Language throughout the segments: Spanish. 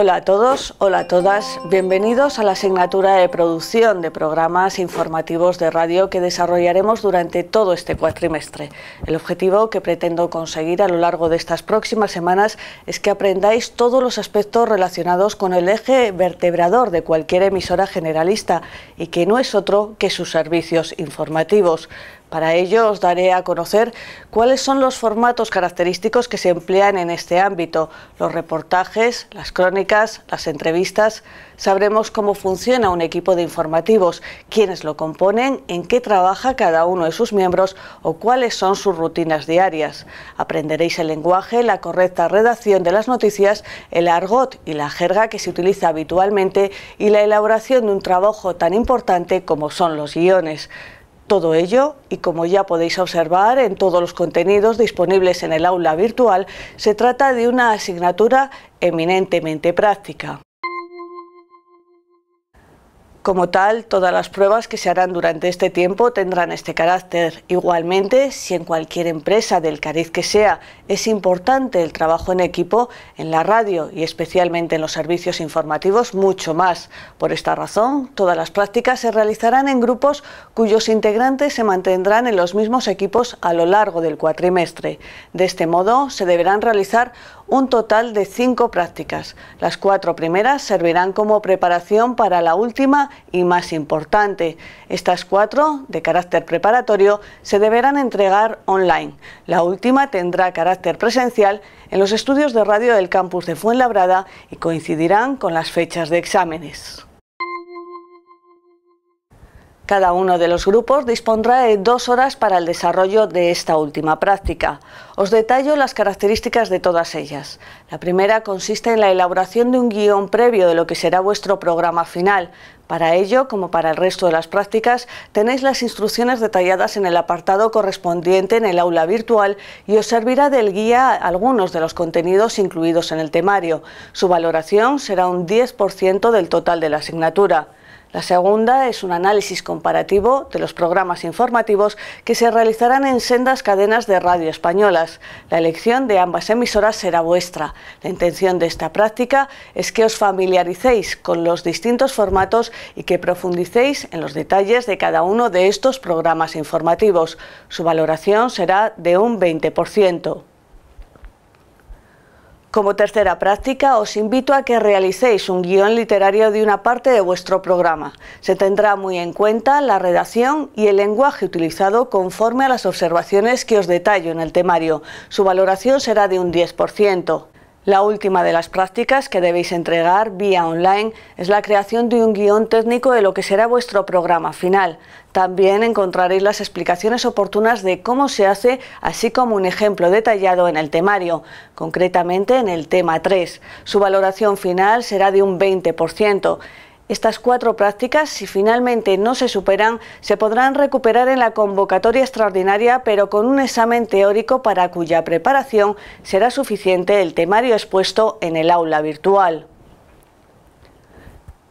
Hola a todos, hola a todas, bienvenidos a la asignatura de producción de programas informativos de radio que desarrollaremos durante todo este cuatrimestre. El objetivo que pretendo conseguir a lo largo de estas próximas semanas es que aprendáis todos los aspectos relacionados con el eje vertebrador de cualquier emisora generalista y que no es otro que sus servicios informativos. Para ello os daré a conocer cuáles son los formatos característicos que se emplean en este ámbito, los reportajes, las crónicas, las entrevistas. Sabremos cómo funciona un equipo de informativos, quiénes lo componen, en qué trabaja cada uno de sus miembros o cuáles son sus rutinas diarias. Aprenderéis el lenguaje, la correcta redacción de las noticias, el argot y la jerga que se utiliza habitualmente y la elaboración de un trabajo tan importante como son los guiones. Todo ello, y como ya podéis observar en todos los contenidos disponibles en el aula virtual, se trata de una asignatura eminentemente práctica. Como tal, todas las pruebas que se harán durante este tiempo tendrán este carácter. Igualmente, si en cualquier empresa del cariz que sea es importante el trabajo en equipo, en la radio y especialmente en los servicios informativos, mucho más. Por esta razón, todas las prácticas se realizarán en grupos cuyos integrantes se mantendrán en los mismos equipos a lo largo del cuatrimestre. De este modo, se deberán realizar un total de cinco prácticas. Las cuatro primeras servirán como preparación para la última y más importante. Estas cuatro, de carácter preparatorio, se deberán entregar online. La última tendrá carácter presencial en los estudios de radio del campus de Fuenlabrada y coincidirán con las fechas de exámenes. Cada uno de los grupos dispondrá de dos horas para el desarrollo de esta última práctica. Os detallo las características de todas ellas. La primera consiste en la elaboración de un guion previo de lo que será vuestro programa final. Para ello, como para el resto de las prácticas, tenéis las instrucciones detalladas en el apartado correspondiente en el aula virtual y os servirá del guía algunos de los contenidos incluidos en el temario. Su valoración será un 10% del total de la asignatura. La segunda es un análisis comparativo de los programas informativos que se realizarán en sendas cadenas de radio españolas. La elección de ambas emisoras será vuestra. La intención de esta práctica es que os familiaricéis con los distintos formatos y que profundicéis en los detalles de cada uno de estos programas informativos. Su valoración será de un 20%. Como tercera práctica, os invito a que realicéis un guion literario de una parte de vuestro programa. Se tendrá muy en cuenta la redacción y el lenguaje utilizado conforme a las observaciones que os detallo en el temario. Su valoración será de un 10%. La última de las prácticas que debéis entregar vía online es la creación de un guion técnico de lo que será vuestro programa final. También encontraréis las explicaciones oportunas de cómo se hace, así como un ejemplo detallado en el temario, concretamente en el tema 3. Su valoración final será de un 20%. Estas cuatro prácticas, si finalmente no se superan, se podrán recuperar en la convocatoria extraordinaria, pero con un examen teórico para cuya preparación será suficiente el temario expuesto en el aula virtual.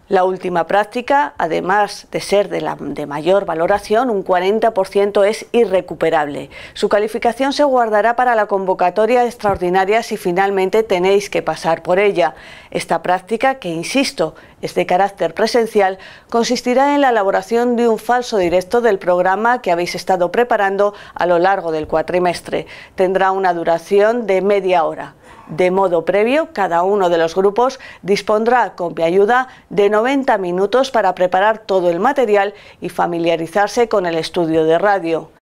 La última práctica, además de ser de, mayor valoración, un 40% es irrecuperable. Su calificación se guardará para la convocatoria extraordinaria si finalmente tenéis que pasar por ella. Esta práctica, que insisto, es de carácter presencial, consistirá en la elaboración de un falso directo del programa que habéis estado preparando a lo largo del cuatrimestre. Tendrá una duración de media hora. De modo previo, cada uno de los grupos dispondrá con mi ayuda de 90 minutos para preparar todo el material y familiarizarse con el estudio de radio.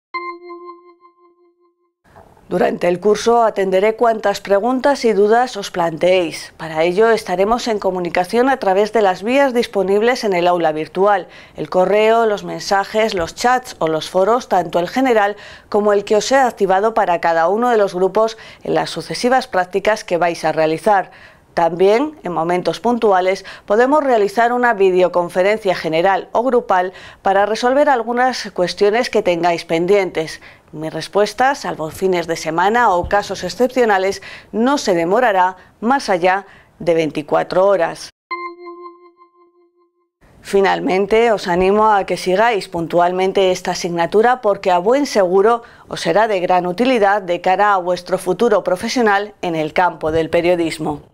Durante el curso atenderé cuantas preguntas y dudas os planteéis. Para ello estaremos en comunicación a través de las vías disponibles en el aula virtual, el correo, los mensajes, los chats o los foros, tanto el general como el que os he activado para cada uno de los grupos en las sucesivas prácticas que vais a realizar. También, en momentos puntuales, podemos realizar una videoconferencia general o grupal para resolver algunas cuestiones que tengáis pendientes. Mi respuesta, salvo fines de semana o casos excepcionales, no se demorará más allá de 24 horas. Finalmente, os animo a que sigáis puntualmente esta asignatura porque a buen seguro os será de gran utilidad de cara a vuestro futuro profesional en el campo del periodismo.